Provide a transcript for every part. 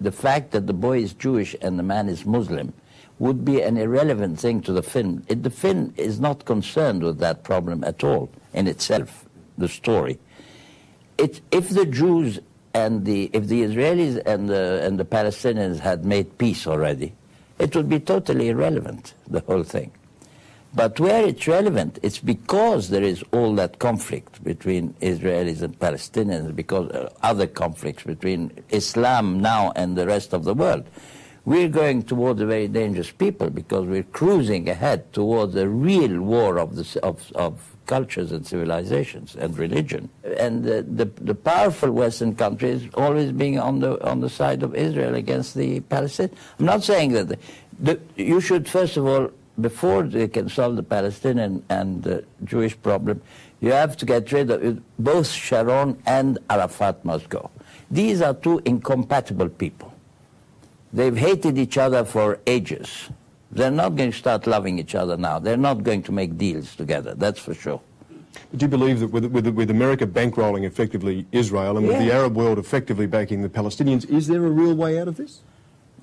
The fact that the boy is Jewish and the man is Muslim would be an irrelevant thing to the film. It, the film is not concerned with that problem at all in itself, the story. It, if the Jews and the, if the Israelis and the, and the Palestinians had made peace already, it would be totally irrelevant, the whole thing. But where it's relevant, it's because there is all that conflict between Israelis and Palestinians, because uh, other conflicts between Islam now and the rest of the world. We're going towards a very dangerous people because we're cruising ahead towards a real war of, the, of, of cultures and civilizations and religion. And the, the, the, powerful Western countries always being on the, on the side of Israel against the Palestinians. I'm not saying that the, you should, first of all, before they can solve the Palestinian and the Jewish problem, you have to get rid of it. Both Sharon and Arafat must go. These are two incompatible people. They've hated each other for ages. They're not going to start loving each other now. They're not going to make deals together, that's for sure. Do you believe that with, with, with America bankrolling effectively Israel and with the Arab world effectively backing the Palestinians, is there a real way out of this?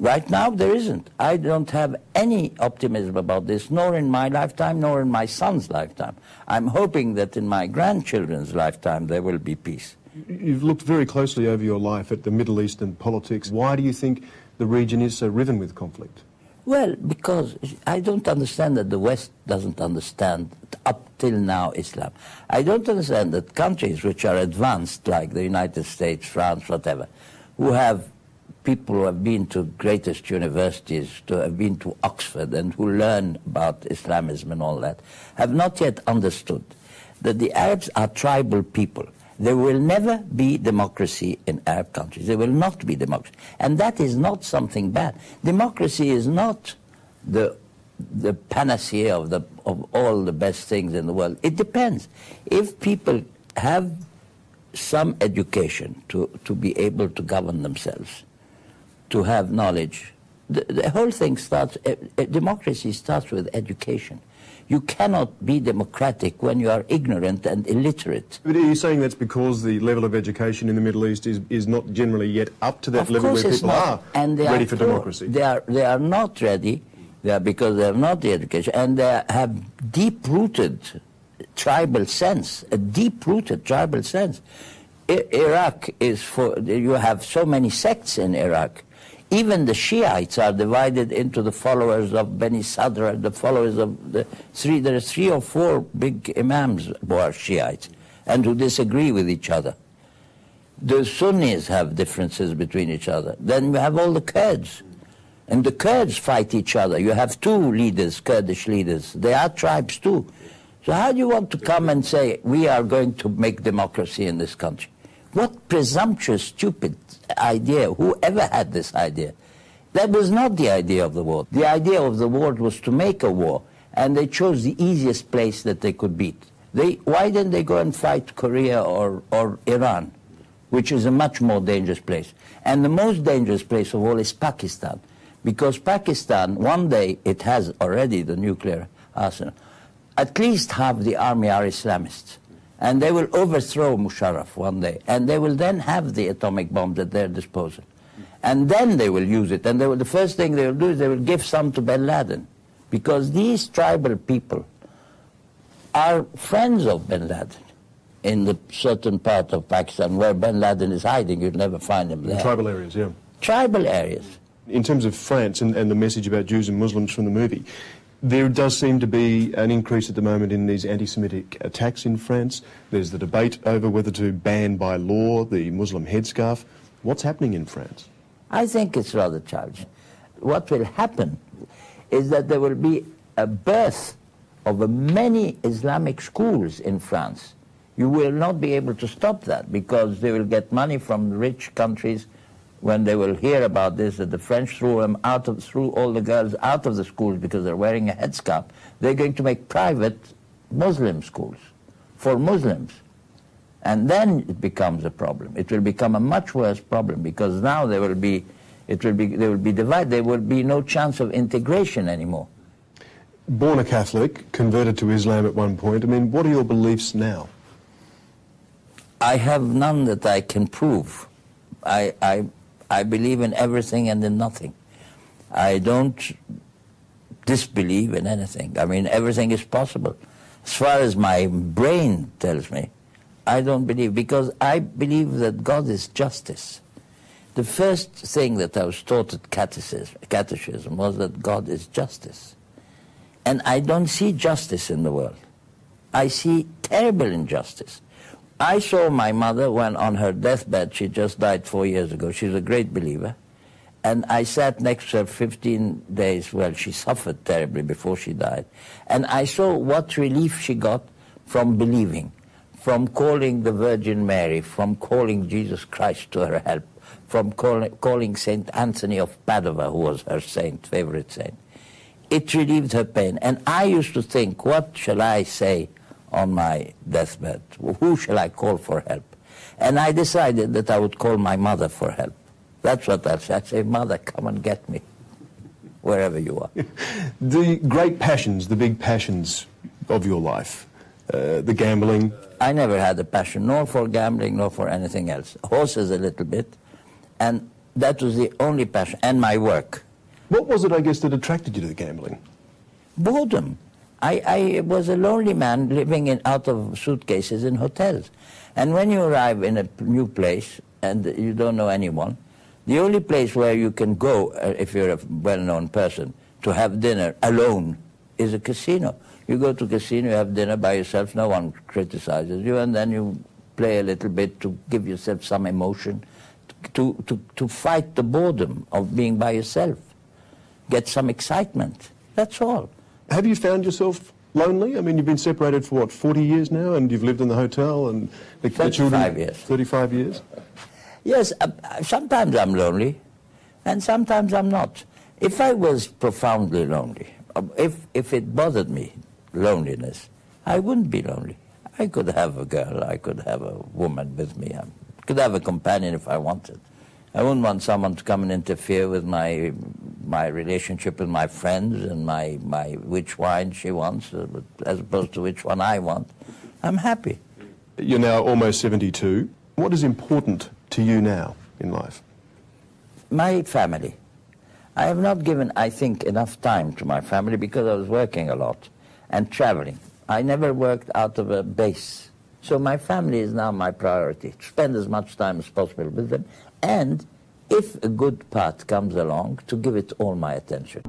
Right now, there isn't. I don't have any optimism about this, nor in my lifetime, nor in my son's lifetime. I'm hoping that in my grandchildren's lifetime there will be peace. You've looked very closely over your life at the Middle Eastern politics. Why do you think the region is so riven with conflict? Well, because I don't understand that the West doesn't understand up till now Islam. I don't understand that countries which are advanced, like the United States, France, whatever, who have people who have been to greatest universities, to have been to Oxford, and who learn about Islamism and all that, have not yet understood that the Arabs are tribal people. There will never be democracy in Arab countries. There will not be democracy. And that is not something bad. Democracy is not the, the panacea of, the, of all the best things in the world. It depends. If people have some education to, to be able to govern themselves, to have knowledge, the, the whole thing starts, uh, democracy starts with education. You cannot be democratic when you are ignorant and illiterate. But are you saying that's because the level of education in the Middle East is, is not generally yet up to that of level where people not. are and they ready are for poor. democracy? They are, they are not ready they are, because they have not the education and they have deep-rooted tribal sense, a deep-rooted tribal sense. I Iraq is for, you have so many sects in Iraq even the Shiites are divided into the followers of Bani Sadr, the followers of the three. There are three or four big imams who are Shiites and who disagree with each other. The Sunnis have differences between each other. Then you have all the Kurds. And the Kurds fight each other. You have two leaders, Kurdish leaders. They are tribes too. So how do you want to come and say, we are going to make democracy in this country? What presumptuous, stupid idea. Whoever had this idea? That was not the idea of the war. The idea of the war was to make a war, and they chose the easiest place that they could beat. They, why didn't they go and fight Korea or, or Iran, which is a much more dangerous place? And the most dangerous place of all is Pakistan, because Pakistan, one day, it has already the nuclear arsenal. At least half the army are Islamists and they will overthrow Musharraf one day, and they will then have the atomic bomb at their disposal. And then they will use it, and will, the first thing they will do is they will give some to bin Laden, because these tribal people are friends of bin Laden in the certain part of Pakistan where bin Laden is hiding. You'll never find him there. Tribal areas, yeah. Tribal areas. In terms of France and, and the message about Jews and Muslims from the movie, there does seem to be an increase at the moment in these anti-Semitic attacks in France. There's the debate over whether to ban by law the Muslim headscarf. What's happening in France? I think it's rather challenging. What will happen is that there will be a birth of many Islamic schools in France. You will not be able to stop that because they will get money from rich countries when they will hear about this, that the French threw them out of, threw all the girls out of the schools because they're wearing a headscarf, they're going to make private Muslim schools for Muslims. And then it becomes a problem. It will become a much worse problem because now there will be, it will be, they will be divided. There will be no chance of integration anymore. Born a Catholic, converted to Islam at one point. I mean, what are your beliefs now? I have none that I can prove. I, I I believe in everything and in nothing. I don't disbelieve in anything. I mean, everything is possible. As far as my brain tells me, I don't believe, because I believe that God is justice. The first thing that I was taught at catechism, catechism was that God is justice. And I don't see justice in the world. I see terrible injustice. I saw my mother when on her deathbed, she just died four years ago. She's a great believer. And I sat next to her 15 days. Well, she suffered terribly before she died. And I saw what relief she got from believing, from calling the Virgin Mary, from calling Jesus Christ to her help, from call, calling St. Anthony of Padua, who was her saint, favorite saint. It relieved her pain. And I used to think, what shall I say on my deathbed? Who shall I call for help? And I decided that I would call my mother for help. That's what I said. I'd say, Mother, come and get me, wherever you are. the great passions, the big passions of your life, uh, the gambling. I never had a passion, nor for gambling, nor for anything else. Horses a little bit, and that was the only passion, and my work. What was it, I guess, that attracted you to the gambling? Boredom. I, I was a lonely man living in out of suitcases in hotels. And when you arrive in a new place and you don't know anyone, the only place where you can go, uh, if you're a well-known person, to have dinner alone is a casino. You go to casino, you have dinner by yourself, no one criticizes you, and then you play a little bit to give yourself some emotion, to, to, to fight the boredom of being by yourself, get some excitement. That's all. Have you found yourself lonely? I mean, you've been separated for what, 40 years now, and you've lived in the hotel and the, the children. years. 35 years. Yes, uh, sometimes I'm lonely, and sometimes I'm not. If I was profoundly lonely, uh, if, if it bothered me, loneliness, I wouldn't be lonely. I could have a girl, I could have a woman with me, I could have a companion if I wanted. I wouldn't want someone to come and interfere with my my relationship with my friends and my, my which wine she wants uh, as opposed to which one I want. I'm happy. You're now almost 72. What is important to you now in life? My family. I have not given, I think, enough time to my family because I was working a lot and traveling. I never worked out of a base. So my family is now my priority. Spend as much time as possible with them and if a good part comes along, to give it all my attention.